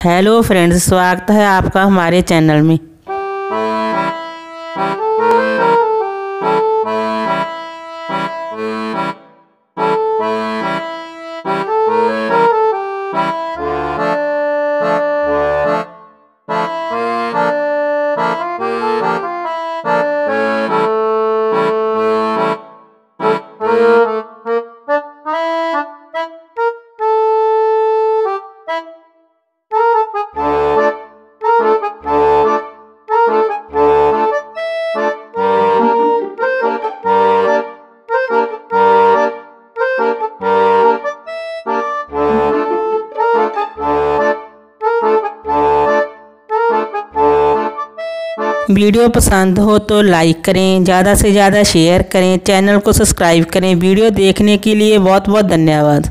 Hello friends स्वागत है आपका हमारे चैनल में। वीडियो पसंद हो तो लाइक करें, ज़्यादा से ज़्यादा शेयर करें, चैनल को सब्सक्राइब करें। वीडियो देखने के लिए बहुत बहुत धन्यवाद।